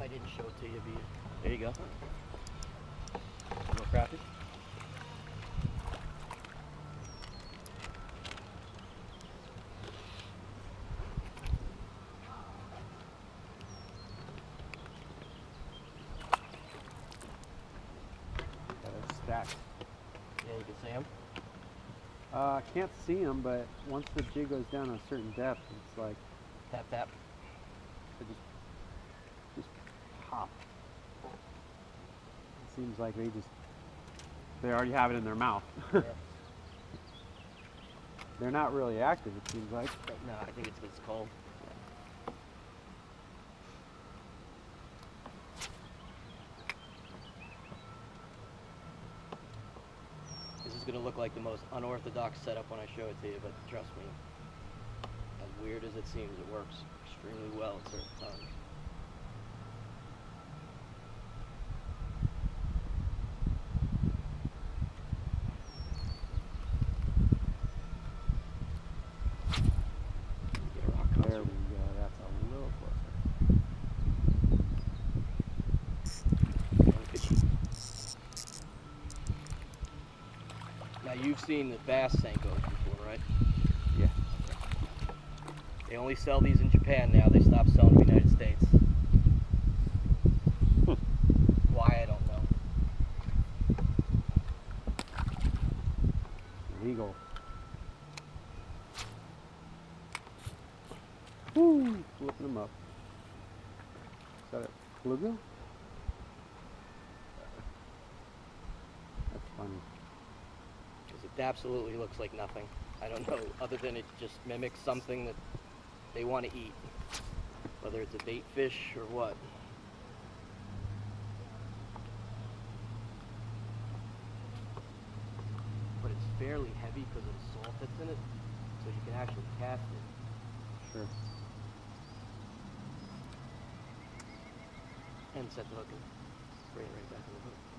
I didn't show it to you, but there you go. More crappie. Got it stacked. Yeah, you can see them. Uh, I can't see them, but once the jig goes down a certain depth, it's like Tap tap. They just just pop. It seems like they just they already have it in their mouth. Yeah. They're not really active. It seems like. no, I think it's 'cause it's cold. This is gonna look like the most unorthodox setup when I show it to you, but trust me, as weird as it seems, it works extremely well at certain times. Get a rock There we concert. go. That's a little closer. Now you've seen the bass Senkos before, right? Yeah. They only sell these in Japan now. They stopped selling in the United States. Hmm. Why I don't know. Legal. Woo! Flipping them up. Is that a bluegill? That's funny. It absolutely looks like nothing. I don't know, other than it just mimics something that they want to eat. Whether it's a bait fish or what. But it's fairly heavy because of the salt that's in it, so you can actually cast it. Sure. and set the hook and bring it right back in the hook.